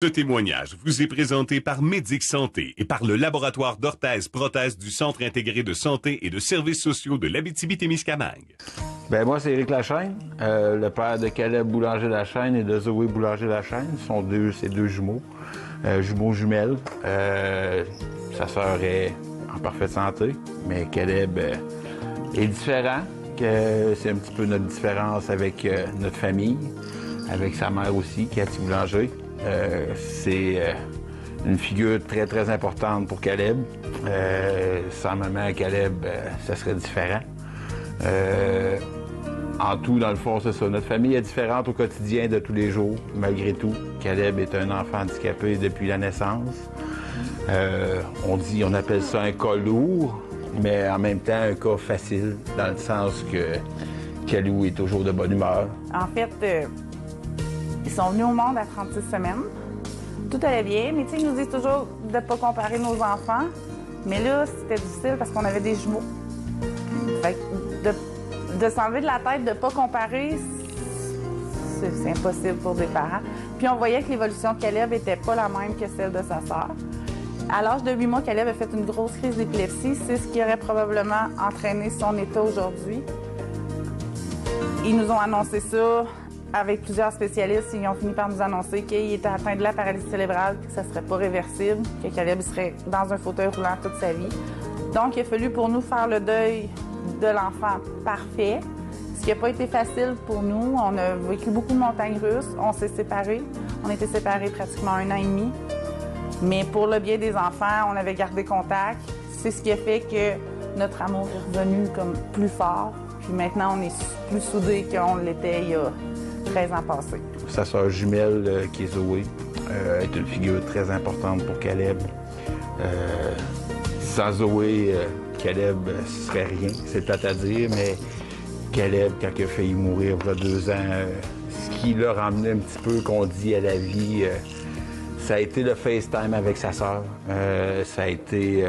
Ce témoignage vous est présenté par Médic Santé et par le laboratoire d'orthèse prothèse du Centre intégré de santé et de services sociaux de l'Abitibi-Témiscamingue. Ben moi, c'est Éric Lachaine, euh, le père de Caleb Boulanger-Lachaine et de Zoé Boulanger-Lachaine. Sont deux, deux jumeaux, euh, jumeaux jumelles. Euh, sa sœur est en parfaite santé, mais Caleb est différent. C'est un petit peu notre différence avec notre famille, avec sa mère aussi, Cathy Boulanger. Euh, c'est euh, une figure très, très importante pour Caleb. Euh, sans maman, Caleb, ça serait différent. En tout, dans le fond, c'est ça. Notre famille est différente au quotidien de tous les jours, malgré tout. Caleb est un enfant handicapé depuis la naissance. On dit, on appelle ça un cas lourd, mais en même temps un cas facile, dans le sens que Calou est toujours de bonne humeur. En fait, ils sont venus au monde à 36 semaines. Tout allait bien, mais ils nous disent toujours de ne pas comparer nos enfants. Mais là, c'était difficile parce qu'on avait des jumeaux. Fait que de, de s'enlever de la tête de ne pas comparer, c'est impossible pour des parents. Puis on voyait que l'évolution de Caleb n'était pas la même que celle de sa sœur. À l'âge de 8 mois, Caleb a fait une grosse crise d'épilepsie. C'est ce qui aurait probablement entraîné son état aujourd'hui. Ils nous ont annoncé ça avec plusieurs spécialistes. Ils ont fini par nous annoncer qu'il était atteint de la paralysie cérébrale, que ça serait pas réversible, que Caleb serait dans un fauteuil roulant toute sa vie. Donc, il a fallu pour nous faire le deuil de l'enfant parfait, ce qui n'a pas été facile pour nous. On a vécu beaucoup de montagnes russes. On s'est séparés. On était séparés pratiquement un an et demi. Mais pour le bien des enfants, on avait gardé contact. C'est ce qui a fait que notre amour est revenu comme plus fort. Puis maintenant, on est plus soudés qu'on l'était il y a 13 ans passés. Sa sœur jumelle, euh, qui est Zoé, euh, est une figure très importante pour Caleb. Euh, sans Zoé, Caleb, ce serait rien, c'est à dire, mais Caleb, quand il a failli mourir il y a deux ans, ce qui l'a ramené un petit peu, qu'on dit, à la vie, ça a été le FaceTime avec sa sœur. Ça a été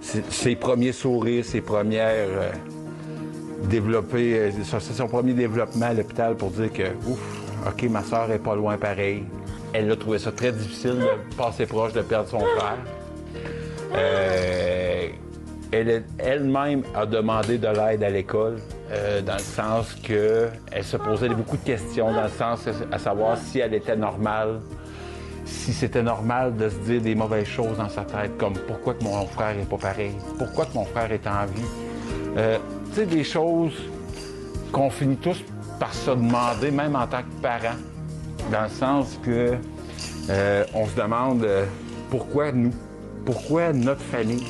ses ses premiers sourires, ses premières... développer, euh, c'est son premier développement à l'hôpital pour dire que, ouf, OK, ma soeur est pas loin pareil. Elle a trouvé ça très difficile de passer proche de perdre son frère. Euh, elle elle-même a demandé de l'aide à l'école, euh, dans le sens que elle se posait beaucoup de questions, dans le sens à savoir si elle était normale, si c'était normal de se dire des mauvaises choses dans sa tête, comme pourquoi que mon frère est pas pareil, pourquoi que mon frère est en vie. Euh, tu sais, des choses qu'on finit tous par se demander, même en tant que parents, dans le sens que euh, on se demande euh, pourquoi nous, pourquoi notre famille?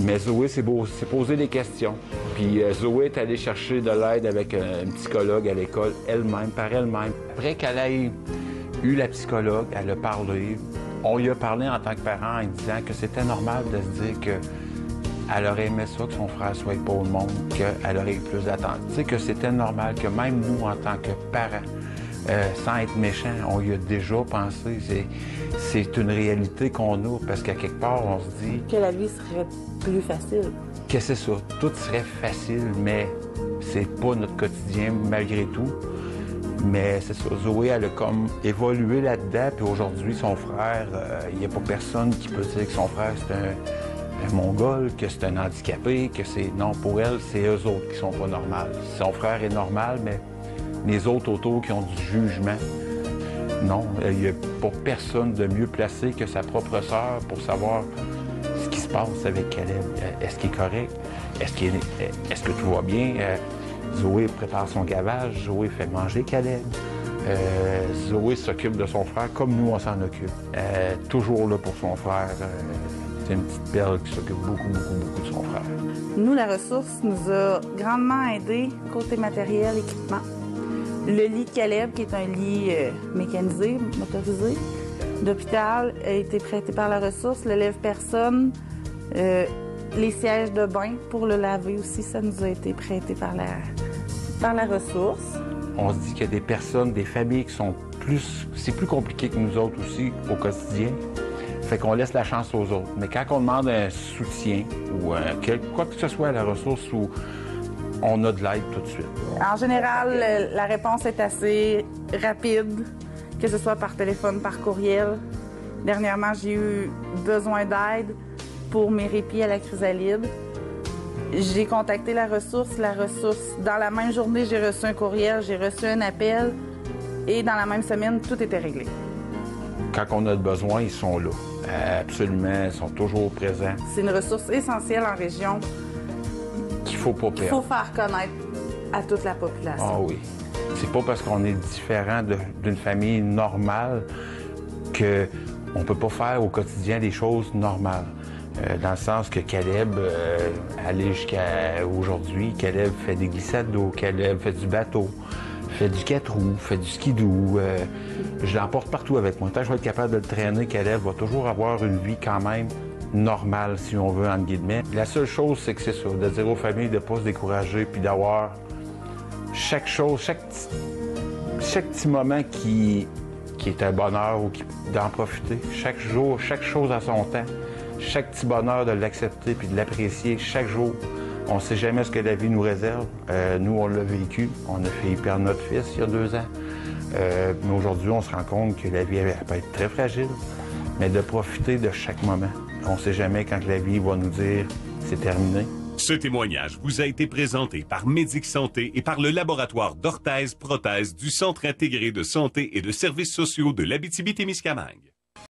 Mais Zoé s'est posé des questions. Puis euh, Zoé est allée chercher de l'aide avec un, psychologue à l'école elle-même, par elle-même. Après qu'elle ait eu la psychologue, elle a parlé. On lui a parlé en tant que parent en disant que c'était normal de se dire que elle aurait aimé ça que son frère soit pas au monde, qu'elle aurait eu plus d'attente. Tu sais, que c'était normal, que même nous, en tant que parents, euh, sans être méchants, on y a déjà pensé. C'est, une réalité qu'on a, parce qu'à quelque part, on se dit Que la vie serait plus facile. que c'est ça. Tout serait facile, mais c'est pas notre quotidien malgré tout. Mais c'est ça. Zoé, elle a comme évolué là-dedans, puis aujourd'hui, son frère, euh, il n'y a pas personne qui peut dire que son frère, c'est un mongol, que c'est un handicapé, que c'est. Non, pour elle, c'est eux autres qui sont pas normales. Son frère est normal, mais les autres autour qui ont du jugement. Non, euh, il n'y a pas personne de mieux placé que sa propre sœur pour savoir ce qui se passe avec Caleb. Est-ce qu'il est correct? Est-ce est- que tout va bien? Euh, Zoé prépare son gavage. Zoé fait manger Caleb. Euh, Zoé s'occupe de son frère comme nous, on s'en occupe. Toujours là pour son frère. C'est une petite perle qui s'occupe beaucoup, beaucoup, beaucoup de son frère. Nous, la ressource nous a grandement aidés côté matériel, équipement. Le lit de Caleb, qui est un lit euh, mécanisé, motorisé, d'hôpital, a été prêté par la ressource. Le lève-personne, euh, les sièges de bain pour le laver aussi, ça nous a été prêté par la, par la ressource. On se dit qu'il y a des personnes, des familles qui sont plus... C'est plus compliqué que nous autres aussi au quotidien. Fait qu'on laisse la chance aux autres. Mais quand on demande un soutien ou quel- quoi que ce soit à la ressource, où on a de l'aide tout de suite. En général, le- la réponse est assez rapide. que ce soit par téléphone, par courriel. Dernièrement, j'ai eu besoin d'aide pour mes répits à la chrysalide. J'ai contacté la ressource. La ressource, dans la même journée, j'ai reçu un courriel, j'ai reçu un appel et dans la même semaine, tout était réglé. Quand on a besoin, ils sont là. Absolument, ils sont toujours présents. C'est une ressource essentielle en région qu'il faut pas perdre. Il faut faire connaître à toute la population. Ah oui. C'est pas parce qu'on est différent d'une famille normale que on peut pas faire au quotidien des choses normales. Euh, dans le sens que Caleb, euh, allait jusqu'à aujourd'hui, Caleb fait des glissades d'eau, Caleb fait du bateau, fait du quatre roues, fait du skidoo. Euh, je l'emporte partout avec moi. Tant que je vais être capable de le traîner, Caleb va toujours avoir une vie quand même normale, si on veut, en guillemets. La seule chose, c'est que c'est ça, de dire aux familles de ne pas se décourager, puis d'avoir chaque chose, chaque, chaque petit moment qui, qui est un bonheur ou d'en profiter. Chaque jour, chaque chose à son temps. Chaque petit bonheur de l'accepter puis de l'apprécier chaque jour. On ne sait jamais ce que la vie nous réserve. Euh, nous, on l'a vécu. On a fait perdre notre fils il y a deux ans. Euh, mais aujourd'hui, on se rend compte que la vie elle peut être très fragile, mais de profiter de chaque moment. On ne sait jamais quand la vie va nous dire c'est terminé. Ce témoignage vous a été présenté par Médic Santé et par le laboratoire d'orthèse prothèse du Centre intégré de santé et de services sociaux de l'Abitibi-Témiscamingue.